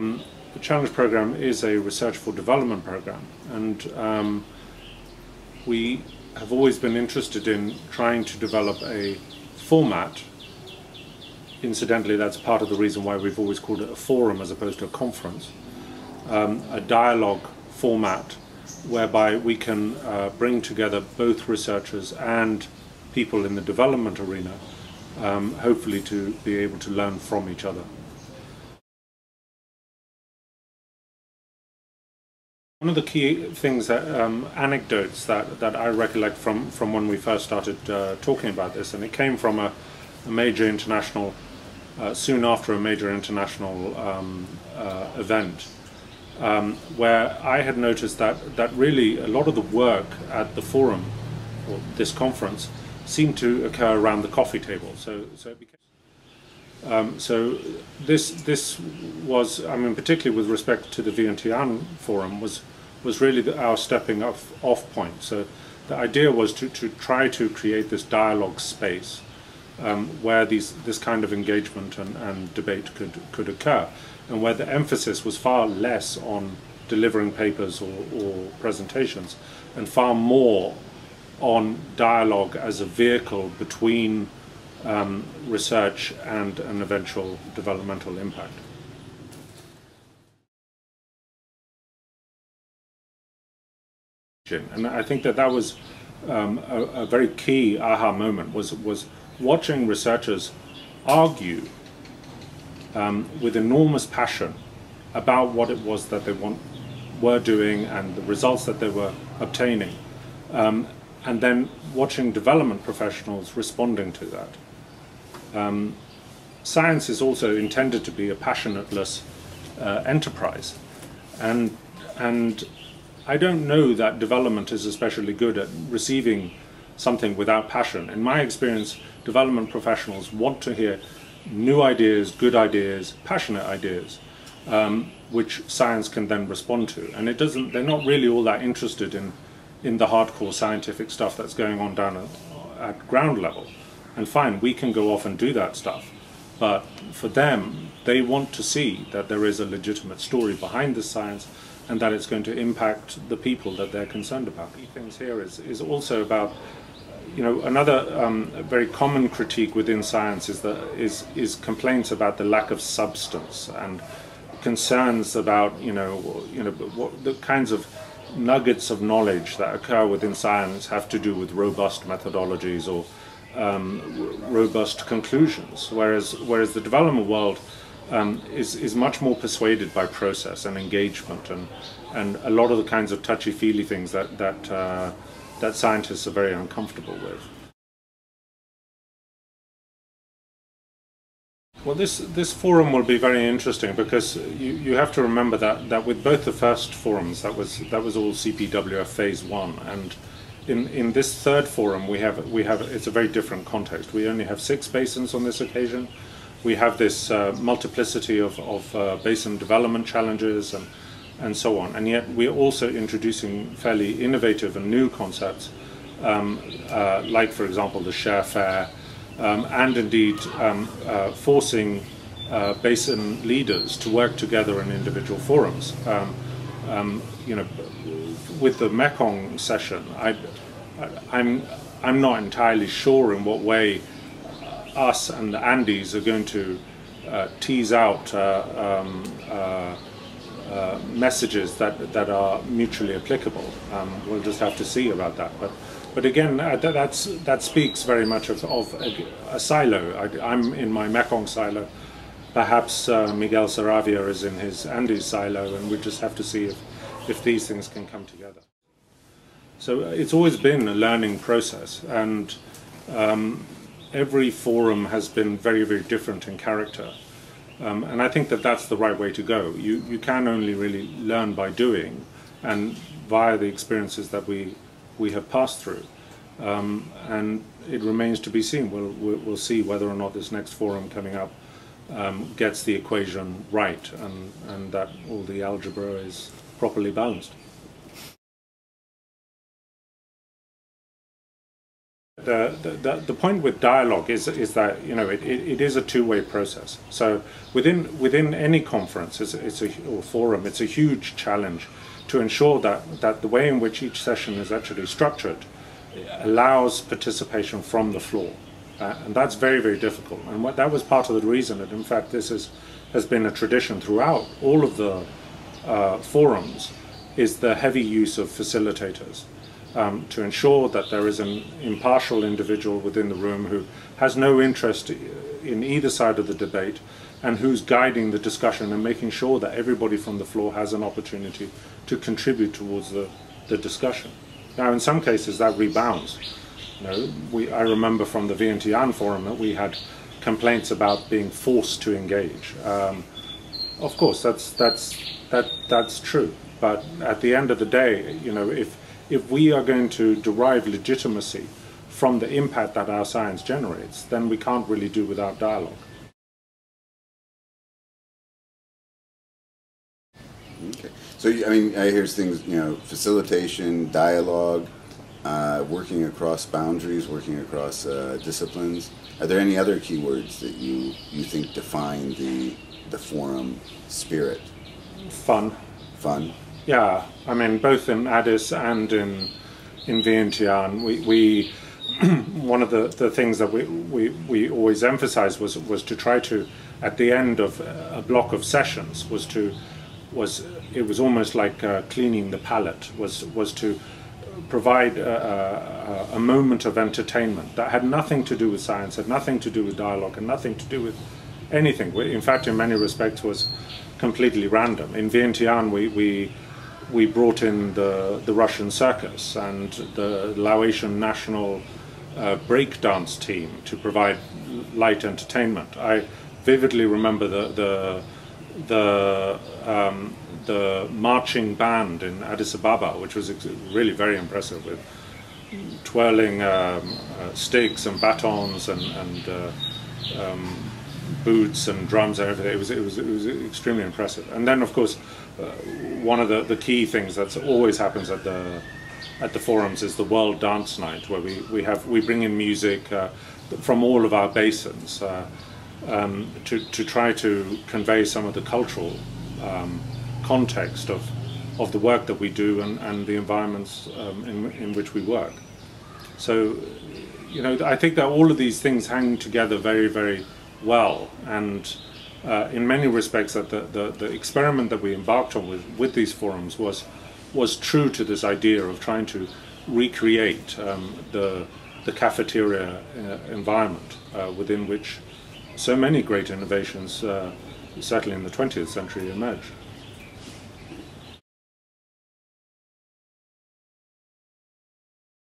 The Challenge Program is a research for development program, and um, we have always been interested in trying to develop a format. Incidentally, that's part of the reason why we've always called it a forum as opposed to a conference, um, a dialogue format whereby we can uh, bring together both researchers and people in the development arena, um, hopefully to be able to learn from each other. One of the key things that um, anecdotes that, that I recollect from, from when we first started uh, talking about this, and it came from a, a major international, uh, soon after a major international um, uh, event, um, where I had noticed that, that really a lot of the work at the forum, or this conference, seemed to occur around the coffee table. So, so it became um, so this this was, I mean, particularly with respect to the Vientiane Forum, was was really the, our stepping off off point. So the idea was to, to try to create this dialogue space um, where these this kind of engagement and, and debate could could occur, and where the emphasis was far less on delivering papers or, or presentations, and far more on dialogue as a vehicle between um, research and an eventual developmental impact. And I think that that was um, a, a, very key aha moment was was watching researchers argue um, with enormous passion about what it was that they want, were doing and the results that they were obtaining, um, and then watching development professionals responding to that. Um, science is also intended to be a passionateless uh, enterprise, and and I don't know that development is especially good at receiving something without passion. In my experience, development professionals want to hear new ideas, good ideas, passionate ideas, um, which science can then respond to. And it doesn't. They're not really all that interested in in the hardcore scientific stuff that's going on down at, at ground level. And fine, we can go off and do that stuff. But for them, they want to see that there is a legitimate story behind the science and that it's going to impact the people that they're concerned about. Key things here is, is also about, you know, another um, very common critique within science is, that, is, is complaints about the lack of substance and concerns about, you know, you know what, the kinds of nuggets of knowledge that occur within science have to do with robust methodologies or um, robust conclusions, whereas whereas the development world um, is is much more persuaded by process and engagement and and a lot of the kinds of touchy feely things that that uh, that scientists are very uncomfortable with. Well, this this forum will be very interesting because you, you have to remember that, that with both the first forums, that was that was all CPWF phase one, and in, in this third forum we have we have it's a very different context. We only have six basins on this occasion. We have this uh, multiplicity of, of uh, basin development challenges and and so on, and yet we're also introducing fairly innovative and new concepts, um, uh, like for example the share fair um, and indeed um, uh, forcing uh, basin leaders to work together in individual forums. Um, um you know, with the Mekong session, I, I'm I'm not entirely sure in what way us and the Andes are going to uh, tease out uh, um, uh, uh, messages that that are mutually applicable. Um, we'll just have to see about that, but. But again, uh, that's, that speaks very much of, of a, a, silo. I, am in my Mekong silo. Perhaps uh, Miguel Saravia is in his Andes silo, and we just have to see if, if these things can come together. So uh, it's always been a learning process, and um, every forum has been very, very different in character. Um, and I think that that's the right way to go. You, you can only really learn by doing and via the experiences that we we have passed through. Um, and it remains to be seen. We'll, we'll see whether or not this next forum coming up um, gets the equation right and, and that all the algebra is properly balanced. the, the, the point with dialogue is, is that you know it, it, it is a two-way process. So within within any conference, it's, it's a or forum, it's a huge challenge to ensure that that the way in which each session is actually structured allows participation from the floor, uh, and that's very very difficult. And what, that was part of the reason that in fact this is has been a tradition throughout all of the uh, forums is the heavy use of facilitators um, to ensure that there is an impartial individual within the room who has no interest in either side of the debate and who's guiding the discussion and making sure that everybody from the floor has an opportunity to contribute towards the, the discussion. Now, in some cases, that rebounds. You know, we, I remember from the Vientiane forum that we had complaints about being forced to engage. Um, of course, that's that's that that's true. But at the end of the day, you know, if if we are going to derive legitimacy from the impact that our science generates, then we can't really do without dialogue. Okay. So, I mean, I hear things, you know, facilitation, dialogue, uh, working across boundaries, working across uh, disciplines. Are there any other keywords that you, you think define the, the forum spirit? Fun. Fun. Yeah, I mean, both in Addis and in in Vientiane, we, we one of the, the things that we, we, we always emphasized was was to try to at the end of a block of sessions was to was it was almost like uh, cleaning the palate was was to provide a, a, a, moment of entertainment that had nothing to do with science, had nothing to do with dialogue, and nothing to do with anything. In fact, in many respects, was completely random. In Vientiane, we, we we brought in the, the Russian circus and the Laotian national uh, breakdance team to provide light entertainment. I vividly remember the the the, um, the marching band in Addis Ababa, which was really very impressive with twirling um, uh, sticks and batons and, and uh, um, boots and drums and everything. It was it was it was extremely impressive. And then of course, uh, one of the, the key things that always happens at the at the forums is the World Dance Night, where we, we have we bring in music uh, from all of our basins uh, um, to to try to convey some of the cultural um, context of of the work that we do and, and the environments um, in, in which we work. So, you know, I think that all of these things hang together very, very well. And uh, in many respects, that the, the, the, experiment that we embarked on with, with these forums was was true to this idea of trying to recreate um, the the cafeteria uh, environment uh, within which so many great innovations, uh, certainly in the 20th century, emerged.